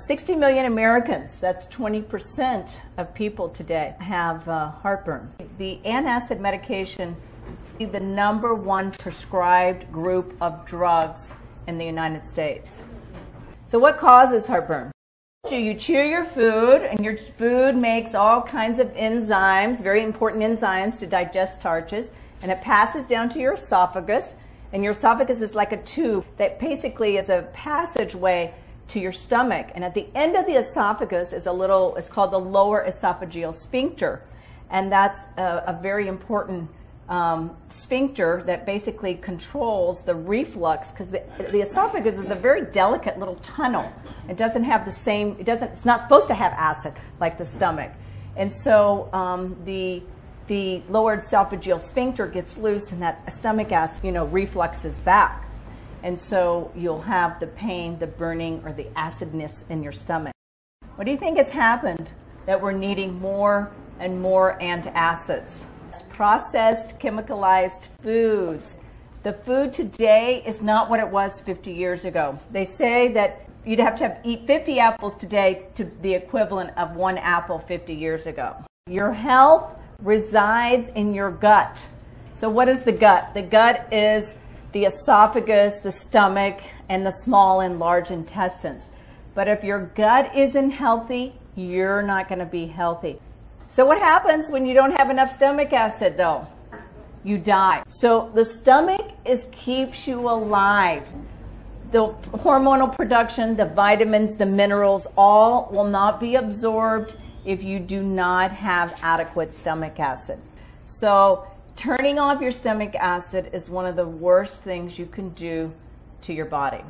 60 million Americans, that's 20% of people today, have uh, heartburn. The antacid medication is the number one prescribed group of drugs in the United States. So, what causes heartburn? You chew your food, and your food makes all kinds of enzymes, very important enzymes to digest starches, and it passes down to your esophagus. And your esophagus is like a tube that basically is a passageway to your stomach. And at the end of the esophagus is a little, it's called the lower esophageal sphincter. And that's a, a very important um, sphincter that basically controls the reflux because the, the, esophagus is a very delicate little tunnel. It doesn't have the same, it doesn't, it's not supposed to have acid like the stomach. And so um, the, the lower esophageal sphincter gets loose and that stomach acid, you know, refluxes back. And so you'll have the pain, the burning, or the acidness in your stomach. What do you think has happened that we're needing more and more antacids? It's processed, chemicalized foods. The food today is not what it was 50 years ago. They say that you'd have to have, eat 50 apples today to the equivalent of one apple 50 years ago. Your health resides in your gut. So, what is the gut? The gut is the esophagus, the stomach, and the small and large intestines. But if your gut isn't healthy, you're not going to be healthy. So what happens when you don't have enough stomach acid though? You die. So the stomach is keeps you alive. The hormonal production, the vitamins, the minerals, all will not be absorbed if you do not have adequate stomach acid. So turning off your stomach acid is one of the worst things you can do to your body.